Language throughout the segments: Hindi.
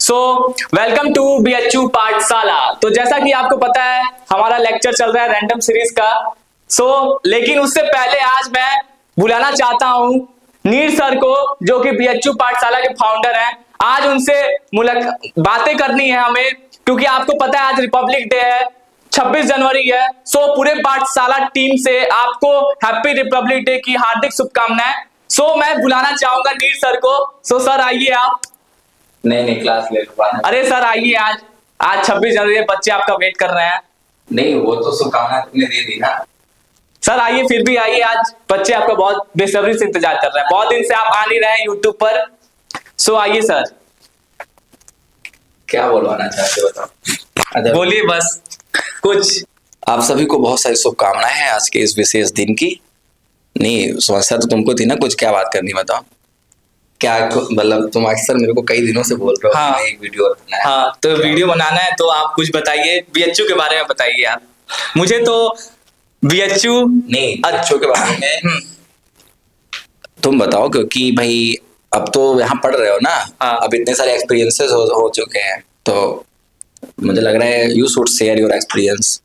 So welcome to B H U Pathshala तो जैसा कि आपको पता है हमारा लेक्चर चल रहा है रैंडम सीरीज़ का। सो so, लेकिन उससे पहले आज मैं बुलाना चाहता हूँ नीर सर को जो कि बी एच यू पाठशाला के फाउंडर हैं। आज उनसे मुलाक बातें करनी है हमें क्योंकि आपको पता है आज रिपब्लिक डे है 26 जनवरी है। सो पूरे पाठशाला टीम से आपको हैप्पी रिपब्लिक डे की हार्दिक शुभकामनाएँ। सो मैं बुलाना चाहूँगा नीर सर को। सो सर आइए आप। नहीं नहीं क्लास ले लो अरे सर आइए आज आज छब्बीस जनवरी बच्चे आपका वेट कर रहे हैं। नहीं वो तो शुभकामना तुमने दे दी ना। सर आइए फिर भी आइए आज। बच्चे आपका बहुत बेसब्री से इंतज़ार कर रहे हैं। बहुत दिन से आप आ नहीं रहे हैं यूट्यूब पर। सो आइए सर। क्या बोलवाना चाहते बताओ। बोलिए बस कुछ। आप सभी को बहुत सारी शुभकामनाएँ हैं आज के इस विशेष दिन की। नहीं समस्या तो तुमको थी ना कुछ क्या बात करनी बताओ। क्या मतलब तुम अक्सर मेरे को कई दिनों से बोल रहे हो हाँ, एक वीडियो बनाना है। हाँ तो वीडियो बनाना है तो आप कुछ बताइए बीएचयू के बारे में बताइए आप। मुझे तो बीएचयू नहीं अच्छो के बारे में। हम्म। तुम बताओ क्योंकि भाई अब तो यहाँ पढ़ रहे हो ना हाँ. अब इतने सारे एक्सपीरियंसेस हो, हो चुके हैं तो मुझे लग रहा है you should share your experience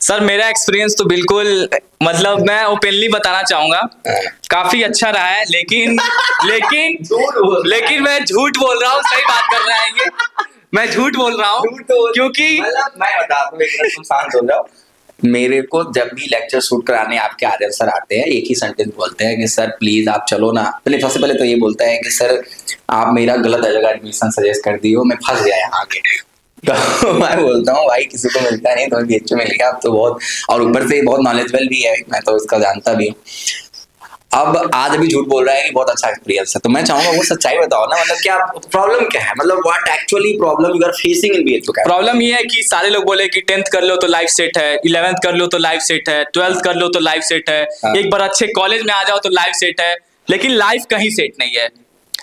sir मेरा एक्सपीरियंस तो बिल्कुल मतलब मैं ओपनली बताना चाहूँगा। काफ़ी अच्छा रहा है लेकिन लेकिन लेकिन मैं झूठ बोल रहा हूँ सही बात कर रहे हैं ये। मैं झूठ बोल रहा हूँ क्योंकि मतलब मैं बता हो जाओ। मेरे को जब भी लेक्चर शूट कराने आपके आर्यन सर आते हैं एक ही सेंटेंस बोलते हैं कि सर प्लीज़ आप चलो ना। पहले सबसे पहले तो ये बोलता है कि सर आप मेरा गलत जगह एडमिशन सजेस्ट कर दियो मैं फंस गया यहाँ आगे तो मैं बोलता हूँ भाई किसी को मिलता नहीं तो बी एच मिल गया अब तो बहुत और ऊपर से बहुत नॉलेजबल भी है मैं तो उसका जानता भी हूँ। अब आज अभी झूठ बोल रहा है कि बहुत अच्छा एक्सपीरियंस है तो मैं चाहूँगा वो सच्चाई बताओ ना मतलब क्या प्रॉब्लम क्या है? मतलब what actually problem you are facing in BHU का प्रॉब्लम ये है कि सारे लोग बोले कि टेंथ कर लो तो लाइफ सेट है इलेवेंथ कर लो तो लाइफ सेट है ट्वेल्थ कर लो तो लाइफ सेट है हाँ. एक बार अच्छे कॉलेज में आ जाओ तो लाइफ सेट है लेकिन लाइफ कहीं सेट नहीं है।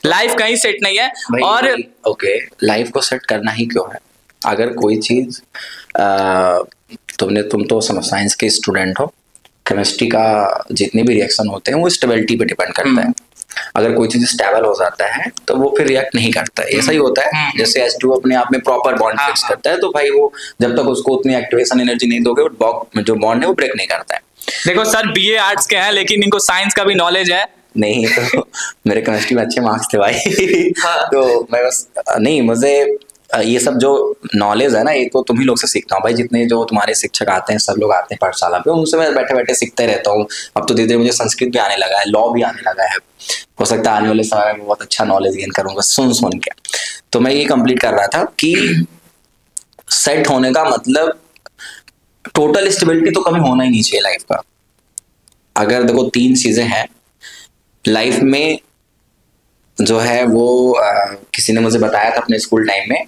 लाइफ कहीं सेट नहीं है और ओके लाइफ को सेट करना ही क्यों है? अगर कोई चीज़ तुमने तुम तो साइंस के स्टूडेंट हो केमिस्ट्री का जितने भी रिएक्शन होते हैं वो स्टेबिलिटी पे डिपेंड करता है हम्म। अगर कोई चीज़ स्टेबल हो जाता है तो वो फिर रिएक्ट नहीं करता है ऐसा ही होता है हम्म। जैसे एस टू अपने आप में प्रॉपर बॉन्ड फिक्स करता है तो भाई वो जब तक उसको उतनी एक्टिवेशन एनर्जी नहीं दोगे जो बॉन्ड है वो ब्रेक नहीं करता है देखो सर बीए आर्ट्स के हैं लेकिन इनको साइंस का भी नॉलेज है नहीं तो मेरे केमिस्ट्री में अच्छे मार्क्स थे भाई हाँ। तो मैं बस नहीं मुझे ये सब जो नॉलेज है ना ये तो तुम ही लोग से सीखता हूँ भाई। जितने जो तुम्हारे शिक्षक आते हैं सब लोग आते हैं पाठशाला पे। उनसे मैं बैठे बैठे सीखते रहता हूँ। अब तो धीरे धीरे मुझे संस्कृत भी आने लगा है लॉ भी आने लगा है। हो सकता है आने वाले समय में बहुत अच्छा नॉलेज गेन करूँगा सुन सुन के। तो मैं ये कंप्लीट कर रहा था कि सेट होने का मतलब टोटल स्टेबिलिटी तो कभी होना ही नहीं चाहिए लाइफ का। अगर देखो तीन चीज़ें हैं लाइफ में जो है वो आ, किसी ने मुझे बताया था अपने स्कूल टाइम में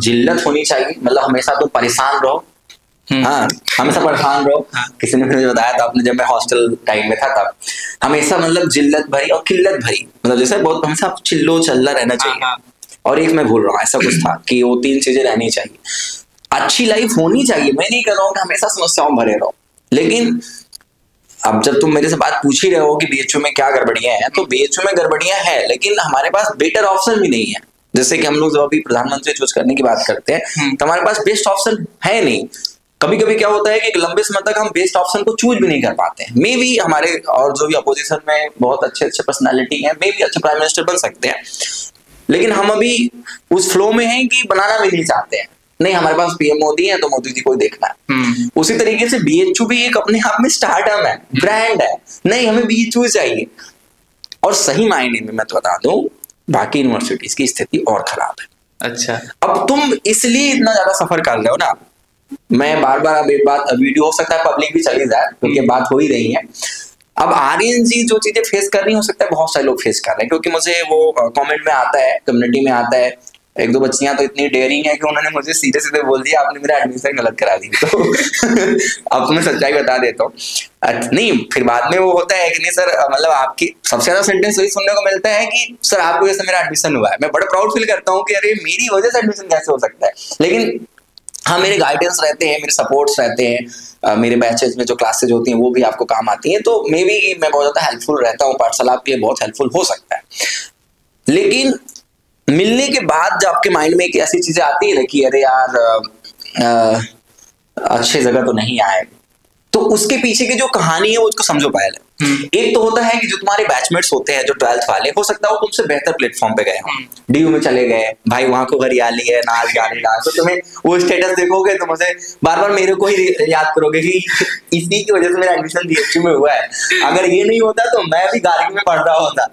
जिल्लत होनी चाहिए। मतलब हमेशा तुम परेशान रहो। हम्म। हाँ हमेशा परेशान रहो। हाँ। किसी ने मुझे बताया था आपने जब मैं हॉस्टल टाइम में था तब। हमेशा मतलब जिल्लत भरी और किल्लत भरी। मतलब जैसे बहुत हमेशा चिल्लो चल्ला रहना चाहिए। हाँ, हाँ। और एक मैं भूल रहा हूँ ऐसा कुछ था कि वो तीन चीज़ें रहनी चाहिए। अच्छी लाइफ होनी चाहिए। मैं नहीं कर रहा हूँ कि हमेशा समस्याओं भरे रहो। लेकिन अब जब तुम मेरे से बात पूछ ही रहे हो कि बीएचयू में क्या गड़बड़ियाँ हैं तो बीएचयू में गड़बड़ियाँ हैं लेकिन हमारे पास बेटर ऑप्शन भी नहीं है। जैसे कि हम लोग जब अभी प्रधानमंत्री चूज़ करने की बात करते हैं हम्म। तो हमारे पास बेस्ट ऑप्शन है नहीं। कभी कभी क्या होता है कि लंबे समय तक हम बेस्ट ऑप्शन को चूज़ भी नहीं कर पाते हैं। मे भी हमारे और जो भी अपोजिशन में बहुत अच्छे अच्छे पर्सनैलिटी है मे भी अच्छे प्राइम मिनिस्टर बन सकते हैं। लेकिन हम अभी उस फ्लो में हैं कि बनाना भी नहीं चाहते हैं। नहीं हमारे पास पीएम मोदी है तो मोदी जी को देखना है। हम्म। उसी तरीके से बीएचयू भी एक अपने आप में स्टार्टअप है ब्रांड है। नहीं हमें बीएचयू चाहिए। और सही मायने में मैं तो बता दूँ बाकी यूनिवर्सिटीज की स्थिति और खराब है। अच्छा। अब तुम इसलिए इतना ज़्यादा सफ़र कर रहे हो ना। मैं बार बार अब एक बात वीडियो हो सकता है पब्लिक भी चली जाए क्योंकि हम्म। बात हो ही रही है। अब जी जो चीज़ें फेस कर रही हो सकता है बहुत सारे लोग फेस कर रहे हैं क्योंकि मुझे वो कमेंट में आता है कम्युनिटी में आता है एक दो बच्चियाँ तो इतनी डेयरिंग है कि उन्होंने मुझे सीधे सीधे बोल दिया, आपने मेरा एडमिशन गलत करा दी तो आपको तुम्हें सच्चाई बता देता हूँ। नहीं, फिर बाद में वो होता है कि नहीं, सर मतलब आपकी, सबसे ज़्यादा सेंटेंस वही सुनने को मिलता है कि, सर, आपकी वजह से मेरा एडमिशन हुआ है। मैं बड़ा प्राउड फील करता हूँ कि, अरे, मेरी वजह से एडमिशन कैसे हो सकता है? लेकिन हाँ मेरे गाइडेंस रहते हैं, मेरे सपोर्ट्स रहते हैं मेरे बैचेज में जो क्लासेज होती हैं, वो भी आपको काम आती हैं तो मे बी मैं बहुत ज़्यादा हेल्पफुल रहता हूँ, पाठशाला आपके लिए बहुत हेल्पफुल हो सकता है। लेकिन मिलने के बाद जब आपके माइंड में एक ऐसी चीज़ें आती है ना कि अरे यार अच्छे जगह तो नहीं आए। तो उसके पीछे की जो कहानी है वो उसको समझो पहले। हम्म। एक तो होता है कि जो तुम्हारे बैचमेट्स होते हैं जो ट्वेल्थ वाले हो सकता है वो तुमसे बेहतर प्लेटफॉर्म पे गए हो। डी में चले गए भाई वहाँ को हरियाली है नाच गाने डांस। तो तुम्हें वो स्टेटस देखोगे तो मुझे बार बार मेरे को ही याद करोगे कि इसी की वजह से मेरा एडमिशन डीएचयू में हुआ है। अगर ये नहीं होता तो मैं भी गार्गी में पढ़ रहा होता।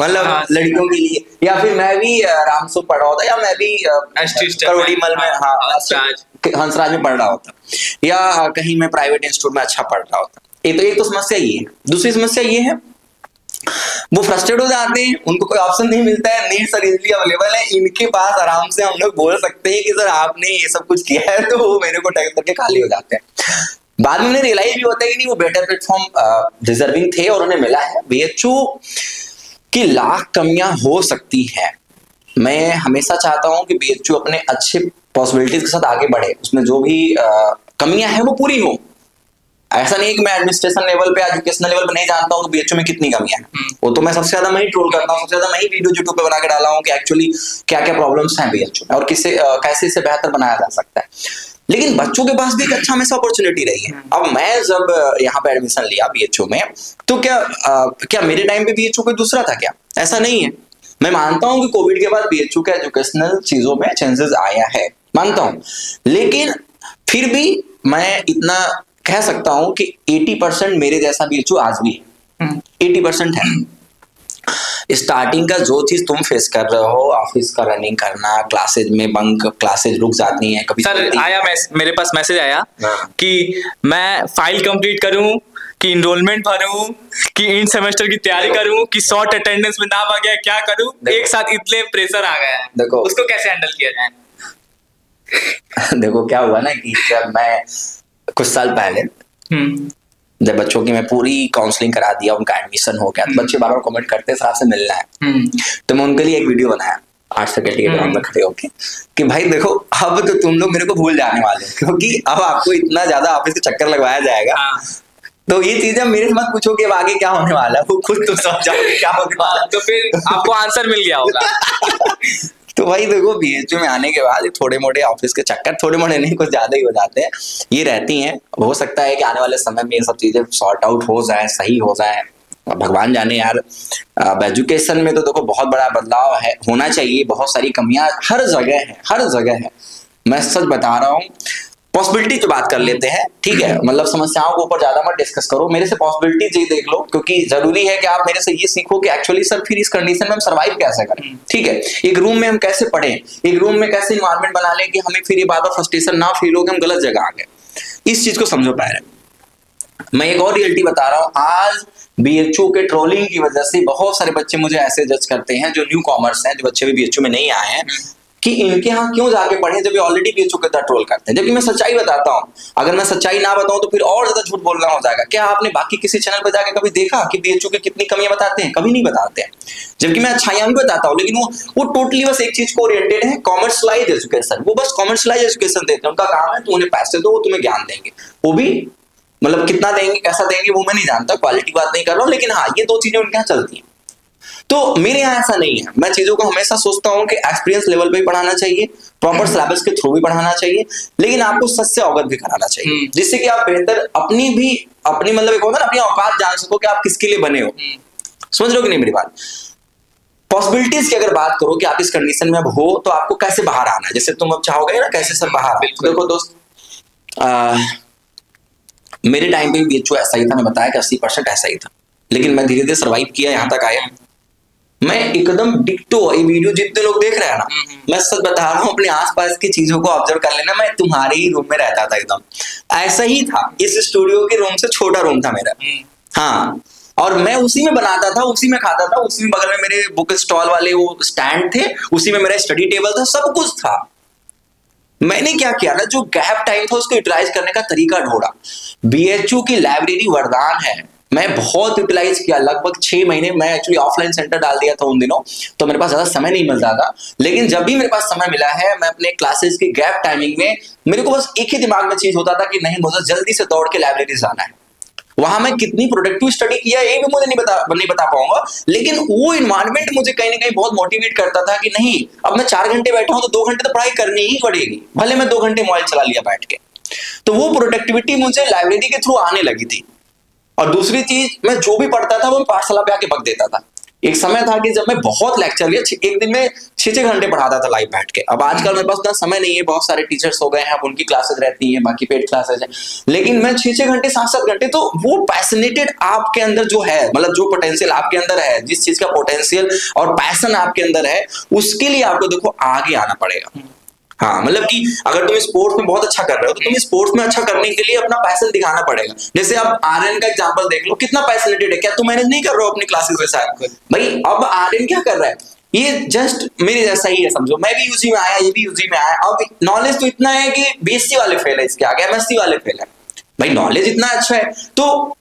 मतलब हाँ, लड़कियों के लिए। या फिर मैं भी रामसो पढ़ रहा होता या मैं भी करोड़ी मल में हाँ हंसराज। में पढ़ रहा होता। या कहीं मैं प्राइवेट इंस्टीट्यूट में अच्छा पढ़ रहा होता। एक तो एक तो समस्या ये है। दूसरी समस्या ये है वो फ्रस्ट्रेट हो जाते हैं उनको कोई ऑप्शन नहीं मिलता है नीट सर इजिली अवेलेबल है इनके पास आराम से हम लोग बोल सकते हैं कि सर आपने ये सब कुछ किया है तो वो मेरे को टैग करके खाली हो जाते हैं। बाद में उन्हें रियलाइज़ भी होता है कि नहीं वो बेटर प्लेटफॉर्म डिजर्विंग थे और उन्हें मिला है। बीएचयू की लाख कमियाँ हो सकती है। मैं हमेशा चाहता हूँ कि बीएचयू अपने अच्छे पॉसिबिलिटीज के साथ आगे बढ़े। उसमें जो भी कमियाँ हैं वो पूरी हो। ऐसा नहीं कि मैं एडमिनिस्ट्रेशन लेवल पे एजुकेशनल लेवल पे नहीं जानता हूँ बीएचयू में कितनी कमियाँ हैं। हम्म। वो तो मैं सबसे ज़्यादा मैं ही ट्रोल करता हूँ सबसे ज़्यादा मैं ही वीडियो यूट्यूब पे बना के डाला हूँ कि एक्चुअली क्या क्या प्रॉब्लम्स हैं बीएचयू में और किसे कैसे इसे बेहतर बनाया जा सकता है। लेकिन बच्चों के पास भी एक अच्छा हमेशा अपॉर्चुनिटी रही है। अब मैं जब यहाँ पे एडमिशन लिया बीएचयू में तो क्या आ, क्या मेरे टाइम पे बीएचयू कोई दूसरा था क्या? ऐसा नहीं है। मैं मानता हूँ कि कोविड के बाद बी बीएचयू के एजुकेशनल चीज़ों में चेंजेस आया है। मानता हूँ। लेकिन फिर भी मैं इतना कह सकता हूँ कि 80 परसेंट मेरे जैसा बी भी आज भी है। 80 हम्म। परसेंट है। स्टार्टिंग का जो चीज़ तुम फेस कर रहे हो ऑफ़िस का रनिंग करना क्लासेज में बंक क्लासेज रुक जाती हैं कभी सर आया मेरे पास मैसेज आया हाँ। कि मैं फ़ाइल कंप्लीट करूँ कि इनरोलमेंट भरूं कि इन सेमेस्टर की तैयारी करूँ कि शॉर्ट अटेंडेंस में नाम आ गया क्या करूँ? एक साथ इतने प्रेशर आ गया है। देखो। उसको कैसे हैंडल किया जाए? देखो क्या हुआ ना कि जब मैं कुछ साल पहले हम्म। जब बच्चों की मैं पूरी काउंसलिंग करा दिया उनका एडमिशन हो गया तो हम्म। बच्चे बार बार कमेंट करते सर आपसे मिलना है हम्म। तो मैं उनके लिए एक वीडियो बनाया आठ सेकंड के ग्राउंड में खड़े होके कि भाई देखो अब तो तुम लोग मेरे को भूल जाने वाले क्योंकि अब आपको इतना ज़्यादा ऑफ़िस के चक्कर लगवाया जाएगा हाँ। तो ये चीज़ चीज़ें मेरे से मत पूछो कि अब आगे क्या होने वाला है वो खुद तो समझ क्या होने वाला तो फिर आपको आंसर मिल गया होगा तो भाई देखो बीएचयू में आने के बाद थोड़े मोटे ऑफ़िस के चक्कर थोड़े मोटे नहीं, कुछ ज़्यादा ही हो जाते हैं। ये रहती हैं। हो सकता है कि आने वाले समय में ये सब चीज़ें सॉर्ट आउट हो जाए, सही हो जाए। भगवान जाने यार। अब एजुकेशन में तो देखो, बहुत बड़ा बदलाव है, होना चाहिए। बहुत सारी कमियाँ हर जगह है, हर जगह है। मैं सच बता रहा हूँ पॉसिबिलिटी की बात कर लेते हैं ठीक है? मतलब समस्याओं के ऊपर ज़्यादा मत डिस्कस करो। मेरे से पॉसिबिलिटी यही देख लो क्योंकि ज़रूरी है कि आप मेरे से ये सीखो कि एक्चुअली सर फिर इस कंडीशन में हम सर्वाइव कैसे करें हम्म। ठीक है? एक रूम में हम कैसे पढ़े? एक रूम में कैसे इन्वायरमेंट बना लें कि हमें फिर ये बात बार फ्रस्ट्रेशन ना फील हो कि हम गलत जगह आ गए? इस चीज़ को समझो पा रहे मैं एक और रियलिटी बता रहा हूँ। आज बीएचओ के ट्रोलिंग की वजह से बहुत सारे बच्चे मुझे ऐसे जज करते हैं जो न्यू कॉमर्स हैं जो बच्चे भी बीएचओ में नहीं आए हैं। कि इनके यहाँ क्यों जाके पढ़े? जब ये ऑलरेडी पी चुके थे ट्रोल करते हैं। जबकि मैं सच्चाई बताता हूँ। अगर मैं सच्चाई ना बताऊँ तो फिर और ज़्यादा झूठ बोलना हो जाएगा। क्या आपने बाकी किसी चैनल पर जाके कभी देखा कि बी की कितनी कमियाँ बताते हैं? कभी नहीं बताते हैं। जबकि मैं अच्छाइयाँ भी बताता हूँ, लेकिन वो वो टोटली बस एक चीज़ को ओरिएंटेड है कॉमर्शलाइज एजुकेशन वो बस कॉमर्शलाइज एजुकेशन देते हैं। उनका काम है तो उन्हें पैसे दो, वो तुम्हें ज्ञान देंगे। वो भी मतलब कितना देंगे, कैसा देंगे, वो मैं नहीं जानता क्वालिटी बात नहीं कर रहा हूँ, लेकिन हाँ ये दो चीज़ें उनके यहाँ चलती हैं। तो मेरे यहाँ ऐसा नहीं है। मैं चीज़ों को हमेशा सोचता हूँ कि एक्सपीरियंस लेवल पे पढ़ाना चाहिए प्रॉपर सिलेबस के थ्रू भी पढ़ाना चाहिए लेकिन आपको सच से अवगत भी कराना चाहिए। हम्म। जिससे कि आप बेहतर अपनी भी अपनी मतलब एक होता ना अपनी औकात जान सको कि आप किसके लिए बने हो। हम्म। समझ रहे हो कि नहीं मेरी बात? पॉसिबिलिटीज की अगर बात करो कि आप इस कंडीशन में अब हो तो आपको कैसे बाहर आना है? जैसे तुम अब चाहोगे ना कैसे सर बाहर? देखो दोस्त आ, मेरे टाइम पे भी ऐसा ही था मैं बताया कि अस्सी परसेंट ऐसा ही था। लेकिन मैं धीरे धीरे सर्वाइव किया यहाँ तक आया। मैं एकदम डिक्टो ये वीडियो जितने लोग देख रहे हैं ना हम्म, हम्म। मैं सच बता रहा हूँ अपने आसपास की चीज़ों को ऑब्ज़र्व कर लेना। मैं तुम्हारे ही रूम में रहता था एकदम। ऐसा ही था। इस स्टूडियो के रूम से छोटा रूम था मेरा। हम्म। हाँ। और मैं उसी में बनाता था उसी में खाता था उसी में बगल में मेरे बुक स्टॉल वाले वो स्टैंड थे उसी में मेरा स्टडी टेबल था सब कुछ था। मैंने क्या किया ना जो गैप टाइम था उसको यूटिलाइज करने का तरीका ढूंढा। बीएचयू की लाइब्रेरी वरदान है। मैं बहुत यूटिलाइज किया। लगभग छह महीने मैं एक्चुअली ऑफलाइन सेंटर डाल दिया था उन दिनों तो मेरे पास ज़्यादा समय नहीं मिलता था। लेकिन जब भी मेरे पास समय मिला है, मैं अपने क्लासेस के गैप टाइमिंग में, मेरे को बस एक ही दिमाग में चीज़ होता था कि नहीं, मुझे जल्दी से दौड़ के लाइब्रेरी जाना है। वहाँ मैं कितनी प्रोडक्टिव स्टडी किया, ये भी मुझे नहीं बता नहीं बता पाऊँगा। लेकिन वो इन्वायरमेंट मुझे कहीं ना कहीं बहुत मोटिवेट करता था कि नहीं, अब मैं चार घंटे बैठा हूँ तो दो घंटे तो पढ़ाई करनी ही पड़ेगी। भले मैं दो घंटे मोबाइल चला लिया बैठ के। तो वो प्रोडक्टिविटी मुझे लाइब्रेरी के थ्रू आने लगी थी। और दूसरी चीज़, मैं जो भी पढ़ता था, वो पाठशाला पे आके बक देता था। एक समय था कि जब मैं बहुत लेक्चर लिया एक दिन में छह छह घंटे पढ़ाता था लाइव बैठ के। अब आजकल मेरे पास उतना समय नहीं है, बहुत सारे टीचर्स हो गए हैं, अब उनकी क्लासेस रहती हैं, बाकी पेड क्लासेस हैं। लेकिन मैं छह छह घंटे सात सात घंटे तो वो पैसनेटेड आपके अंदर जो है मतलब जो पोटेंशियल आपके अंदर है, जिस चीज़ का पोटेंशियल और पैसन आपके अंदर है, उसके लिए आपको देखो आगे आना पड़ेगा। हाँ मतलब कि अगर तुम स्पोर्ट्स में बहुत अच्छा कर रहे हो तो तुम्हें स्पोर्ट्स में अच्छा करने के लिए अपना पैसन दिखाना पड़ेगा। जैसे आप आर्यन का एग्जांपल देख लो, कितना पैसनेटेड है, क्या तुम मैनेज नहीं कर रहे हो अपनी क्लासेस के साथ भाई, अब आर्यन क्या कर रहा है? ये जस्ट मेरे जैसा ही है, समझो। मैं भी यूजी में आया, ये भी यूजी में आया। अब नॉलेज तो इतना है कि बीएससी वाले फेल है इसके आगे एमएससी वाले फेल है। भाई नॉलेज इतना अच्छा है। तो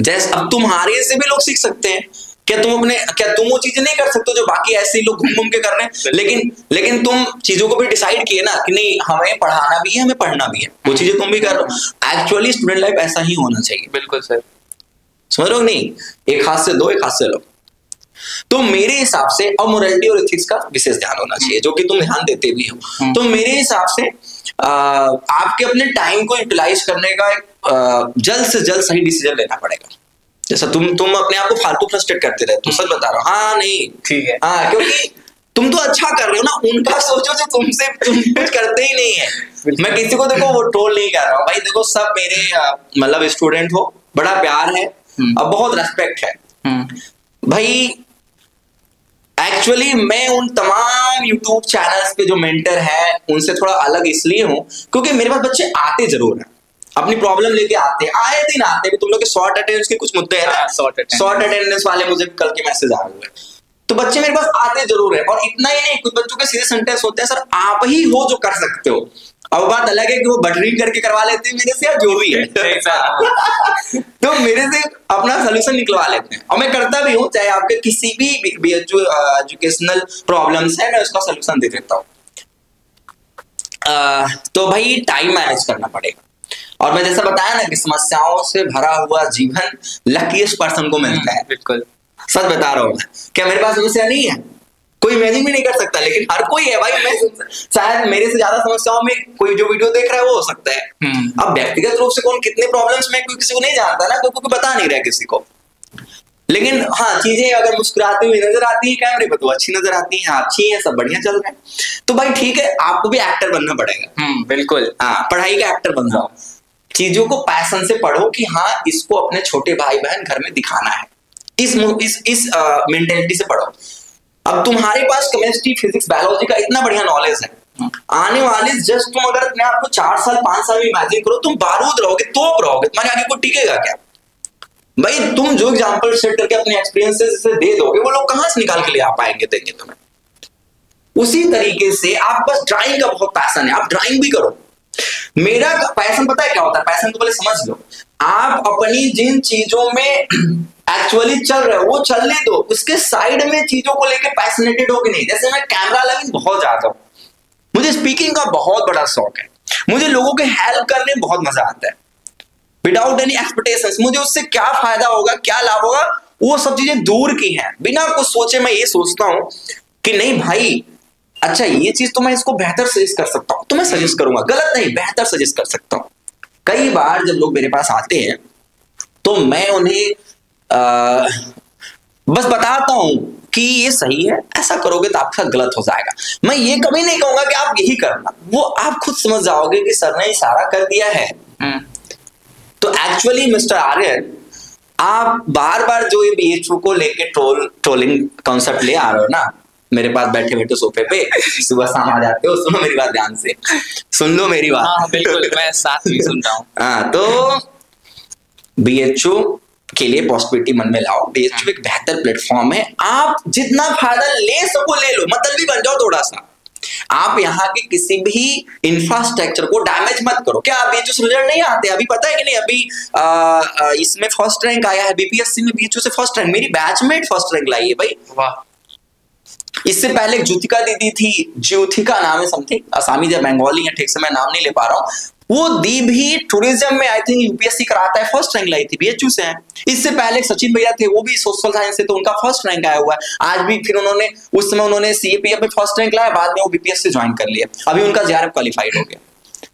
जैसे, अब तुम्हारे से भी लोग सीख सकते हैं। क्या तुम अपने क्या तुम वो चीज़ें नहीं कर सकते जो बाकी ऐसे ही लोग घूम घूम के कर रहे हैं? लेकिन लेकिन तुम चीज़ों को भी डिसाइड किए ना कि नहीं हमें पढ़ाना भी है हमें पढ़ना भी है। वो चीज़ें तुम भी कर रहे हो। एक्चुअली स्टूडेंट लाइफ ऐसा ही होना चाहिए। बिल्कुल सर समझ रहे हो नहीं? एक हाथ से दो एक हाथ से लो। तो मेरे हिसाब से अब मोरालिटी और एथिक्स का विशेष ध्यान होना चाहिए जो कि तुम ध्यान देते भी हो। हम्म। तो मेरे हिसाब से आ, आपके अपने टाइम को यूटिलाइज करने का जल्द से जल्द सही डिसीज़न लेना पड़ेगा। जैसा तुम तुम अपने आप को फालतू फ्रस्ट्रेट करते रहे तो सच बता रहा हूँ। हाँ नहीं। ठीक है। हाँ क्योंकि तुम तो अच्छा कर रहे हो ना उनका सोचो जो तुमसे तुम कुछ करते ही नहीं है। मैं किसी को देखो वो ट्रोल नहीं कर रहा हूँ। भाई देखो सब मेरे मतलब स्टूडेंट हो बड़ा प्यार है हम्म। और बहुत रेस्पेक्ट है। हम्म। भाई एक्चुअली मैं उन तमाम यूट्यूब चैनल्स पे जो मेंटर है उनसे थोड़ा अलग इसलिए हूँ क्योंकि मेरे पास बच्चे आते ज़रूर हैं। अपनी प्रॉब्लम लेके आते हैं। आए दिन आते भी तुम लोग के शॉर्ट अटेंडेंस के कुछ मुद्दे हैं शॉर्ट अटेंडेंस वाले मुझे कल के मैसेज आ हुए तो बच्चे मेरे पास आते ज़रूर है और इतना ही नहीं कुछ बच्चों के सीधे सेंटेंस होते हैं सर आप ही हो जो कर सकते हो। अब बात अलग है कि वो बटरिंग करके करवा लेते हैं मेरे से या जो भी है। तो मेरे से अपना सोल्यूशन निकलवा लेते हैं। और मैं करता भी हूँ चाहे आपके किसी भी जो एजुकेशनल प्रॉब्लम्स है मैं उसका सोल्यूशन दे देता हूँ। तो भाई टाइम मैनेज करना पड़ेगा। और मैं जैसा बताया ना कि समस्याओं से भरा हुआ जीवन लकीस्ट पर्सन को मिलता है। बिल्कुल। सच बता रहा हूँ क्या मेरे पास समस्या नहीं है? कोई इमेजिन भी नहीं कर सकता लेकिन हर कोई है भाई मैं शायद मेरे से ज़्यादा समस्याओं में कोई जो वीडियो देख रहा है वो हो सकता है। हम्म। अब व्यक्तिगत रूप से कौन कितने प्रॉब्लम्स में कोई किसी को नहीं जानता ना क्योंकि बता नहीं रहा किसी को। लेकिन हाँ चीज़ें अगर मुस्कुराती हुई नज़र आती है कैमरे पर तो अच्छी नज़र आती है हाँ, अच्छी है सब बढ़िया चल रहा है। तो भाई ठीक है आपको भी एक्टर बनना पड़ेगा। हम्म, बिल्कुल। हाँ पढ़ाई का एक्टर बन जाओ चीज़ों को पैसन से पढ़ो कि हाँ इसको अपने छोटे भाई बहन घर में दिखाना है। इस इस इस मेंटेलिटी से पढ़ो। अब तुम्हारे पास केमिस्ट्री फिजिक्स बायोलॉजी का इतना बढ़िया नॉलेज है। आने वाले जस्ट तुम अगर अपने आप को चार साल, पाँच साल में इमेजिन करो, तुम बारूद रहोगे, तोप रहोगे, तुम्हारे आगे को टिकेगा क्या? भाई, तुम जो एग्ज़ाम्पल सेट करके अपने एक्सपीरियंसेस से दे दोगे, वो लोग कहाँ से निकाल के ले आ पाएँगे देंगे तुम्हें? उसी तरीके से आप बस ड्राइंग का बहुत पैसन है, आप ड्राइंग भी करो। मेरा पैसन पता है क्या होता है? पैसन तो पहले समझ लो। आप अपनी जिन चीज़ों में एक्चुअली चल रहे हो, वो चलने दो। उसके साइड में चीज़ों को लेकर पैसनेटेड हो कि नहीं। जैसे मैं कैमरा लविंग बहुत ज़्यादा हूँ। मुझे स्पीकिंग का बहुत बड़ा शौक है। मुझे लोगों के हेल्प करने में बहुत मज़ा आता है। विदाउट एनी एक्सपेक्टेशन मुझे उससे क्या फ़ायदा होगा, क्या लाभ होगा? वो सब चीज़ें दूर की हैं। बिना कुछ सोचे मैं ये सोचता हूँ कि नहीं भाई अच्छा ये चीज़ तो मैं इसको बेहतर सजेस्ट कर सकता हूँ। तो मैं सजेस्ट करूँगा। गलत नहीं बेहतर सजेस्ट कर सकता हूँ। कई बार जब लोग मेरे पास आते हैं तो मैं उन्हें आ, बस बताता हूँ कि ये सही है ऐसा करोगे तो आपका गलत हो जाएगा। मैं ये कभी नहीं कहूँगा कि आप यही करना। वो आप खुद समझ जाओगे कि सर ने इशारा कर दिया है। हम्म। तो एक्चुअली मिस्टर आर्यन आप बार बार जो ये बी को लेके ट्रोल ट्रोलिंग कॉन्सेप्ट ले आ रहे हो ना मेरे पास बैठे बैठे सोफे पे सुबह शाम आ जाते हो सुनो मेरी बात ध्यान से। सुन लो मेरी बात। हाँ, बिल्कुल मैं साथ में सुन रहा हूँ। हाँ तो बी के लिए पॉसिबिलिटी मन में लाओ। बी एक बेहतर प्लेटफॉर्म है। आप जितना फ़ायदा ले सको ले लो। मतलब भी बन जाओ थोड़ा सा आप यहाँ के किसी भी इंफ्रास्ट्रक्चर को डैमेज मत करो। क्या अभी जो रिज़ल्ट नहीं आते अभी पता है कि नहीं? अभी इसमें फ़र्स्ट रैंक आया है बीपीएससी में बीएचयू से फ़र्स्ट रैंक मेरी बैचमेट फ़र्स्ट रैंक लाई है भाई। वाह। इससे पहले ज्योतिका दीदी थी, ज्योतिका नाम है समथिंग असामी जब बंगाली है, ठीक से मैं नाम नहीं ले पा रहा हूँ। वो दी भी टूरिज़्म में आई थिंक यूपीएससी कराता है फ़र्स्ट रैंक लाई थी बीएचयू से है। इससे पहले सचिन भैया थे, वो भी सोशल साइंस से तो उनका फ़र्स्ट रैंक आया हुआ है। आज भी फिर उन्होंने, उस समय उन्होंने सीएपीएफ में फ़र्स्ट रैंक लाया, बाद में वो बीपीएस से ज्वाइन कर लिया अभी उनका जेआरएफ क्वालिफाइड हो गया।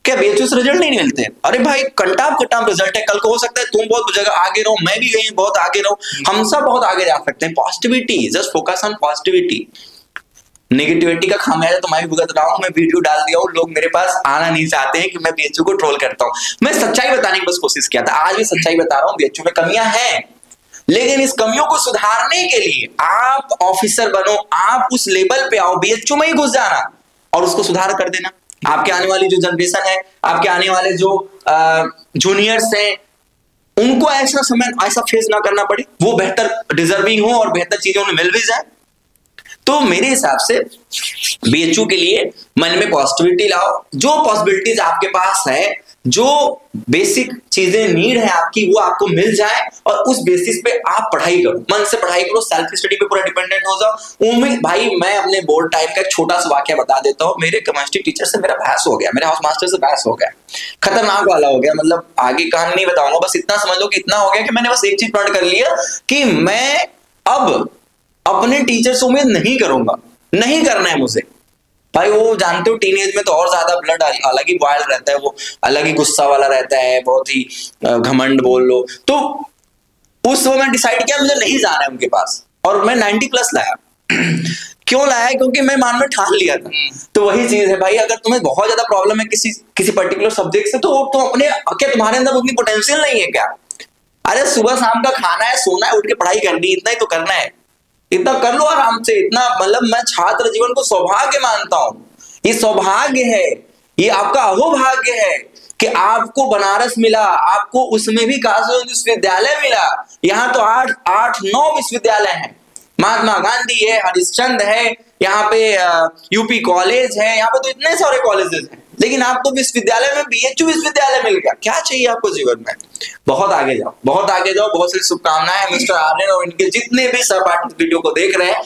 क्या बीएचयू से रिज़ल्ट नहीं मिलते? अरे भाई, कंटाप कटाप रिज़ल्ट है, कल को हो सकता है तुम बहुत जगह आगे रहो, मैं भी गई बहुत आगे रहो। हम सब बहुत आगे जा सकते हैं positivity just focus on positivity negativity का खामियाजा तो मैं भी भुगत रहा हूँ, मैं वीडियो डाल दिया हूँ, लोग मेरे पास आना नहीं चाहते हैं कि मैं बीएचयू को ट्रोल करता हूँ। मैं सच्चाई बताने की बस कोशिश किया था, आज भी सच्चाई बता रहा हूँ बीएचयू में कमियाँ हैं। लेकिन इस कमियों को सुधारने के लिए आप ऑफिसर बनो, आप उस लेवल पे आओ बीएचयू में ही घुस जाना और उसको सुधार कर देना। आपके आने वाली जो जनरेशन है, आपके आने वाले जो जूनियर्स हैं, उनको ऐसा समय, ऐसा फेस ना करना पड़े। वो बेहतर डिजर्विंग हो और बेहतर चीज़ें उन्हें मिल भी जाए। तो मेरे हिसाब से बीएचयू के लिए मन में पॉजिटिविटी लाओ। जो पॉसिबिलिटीज आपके पास है, जो बेसिक चीज़ें नीड है आपकी, वो आपको मिल जाए और उस बेसिस पे आप पढ़ाई करो। मन से पढ़ाई करो सेल्फ स्टडी पे पूरा डिपेंडेंट हो जाओ। उम्मीद, भाई, मैं अपने बोर्ड टाइम का एक छोटा सा वाक्य बता देता हूँ। मेरे केमिस्ट्री टीचर से मेरा बहस हो गया। मेरे हाउस मास्टर से बहस हो गया। खतरनाक वाला हो गया। मतलब आगे कहानी नहीं बताऊँगा। बस इतना समझ लो कि इतना हो गया कि मैंने बस एक चीज़ पढ़ कर लिया कि मैं अब अपने टीचर से उम्मीद नहीं करूँगा। नहीं करना है मुझे। भाई वो जानते हो टीनेज में तो और ज़्यादा ब्लड अलग ही वाइल्ड रहता है वो अलग ही गुस्सा वाला रहता है बहुत ही घमंड बोल लो। तो उस समय डिसाइड किया मुझे नहीं जाना है उनके पास। और मैं 90 प्लस लाया। क्यों लाया? क्योंकि मैं मान में ठान लिया था। तो वही चीज़ है भाई अगर तुम्हें बहुत ज़्यादा प्रॉब्लम है किसी किसी पर्टिकुलर सब्जेक्ट से तो तुम अपने क्या तुम्हारे अंदर उतनी पोटेंशियल नहीं है क्या? अरे सुबह शाम का खाना है सोना है उठ के पढ़ाई करनी इतना ही तो करना है। इतना कर लो आराम से, इतना मतलब मैं छात्र जीवन को सौभाग्य मानता हूँ। ये सौभाग्य है, ये आपका अहोभाग्य है कि आपको बनारस मिला, आपको उसमें भी काशी विश्वविद्यालय मिला। यहाँ तो आठ आठ, नौ विश्वविद्यालय हैं। महात्मा गांधी है हरिश्चंद है, यहाँ पे यूपी कॉलेज है, यहाँ पे तो इतने सारे कॉलेजेस हैं। लेकिन आपको विश्वविद्यालय में बी बीएचयू विश्वविद्यालय मिल गया क्या चाहिए आपको जीवन में? बहुत आगे जाओ, बहुत आगे जाओ, बहुत सारी शुभकामनाएँ मिस्टर आर्यन और इनके जितने भी सहपाठी वीडियो को देख रहे हैं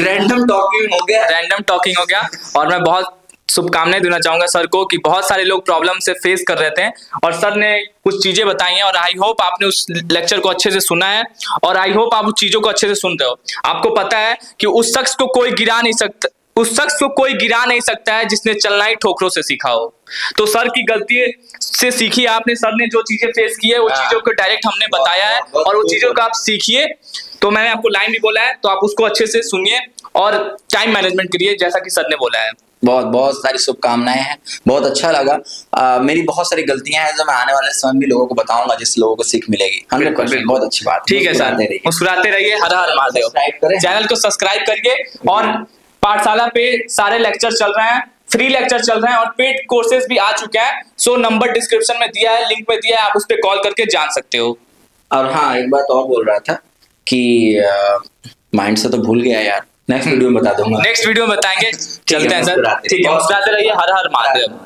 रैंडम टॉकिंग हो गया। रैंडम टॉकिंग हो गया, और मैं बहुत शुभकामनाएँ देना चाहूँगा सर को कि बहुत सारे लोग प्रॉब्लम से फेस कर रहे थे, और सर ने कुछ चीज़ें बताई हैं, और आई होप आपने उस लेक्चर को अच्छे से सुना है, और आई होप आप उस चीज़ों को अच्छे से सुन रहे हो। आपको पता है कि उस शख्स को कोई गिरा नहीं सकता उस शख्स को कोई गिरा नहीं सकता है जिसने चलना ही ठोकरों से सीखा हो। तो सर की गलती से सीखी आपने सर ने जो चीज़ें फेस की है वो हाँ। चीज़ों को डायरेक्ट हमने बताया है और वो चीज़ों को आप सीखिए। तो मैंने आपको लाइन भी बोला है तो आप उसको अच्छे से सुनिए और टाइम मैनेजमेंट करिए जैसा कि सर ने बोला है। बहुत बहुत सारी शुभकामनाएँ हैं। बहुत अच्छा लगा। आ, मेरी बहुत सारी गलतियाँ हैं जो मैं आने वाले समय भी लोगों को बताऊँगा जिस लोगों को सीख मिलेगी। हंड्रेड परसेंट बहुत अच्छी बात ठीक है सर। मुस्कुराते रहिए हर हर महादेव चैनल को सब्सक्राइब करिए और पाठशाला पे सारे लेक्चर चल रहे हैं फ्री लेक्चर चल रहे हैं और पेड कोर्सेज भी आ चुके हैं। सो नंबर डिस्क्रिप्शन में दिया है लिंक में दिया है आप उस पर कॉल करके जान सकते हो। और हाँ एक बात और बोल रहा था कि माइंड से तो भूल गया यार। नेक्स्ट वीडियो में बता दूँगा। नेक्स्ट वीडियो में बताएँगे। चलते हैं सर। ठीक है मुस्कुराते रहिए हर हर महादेव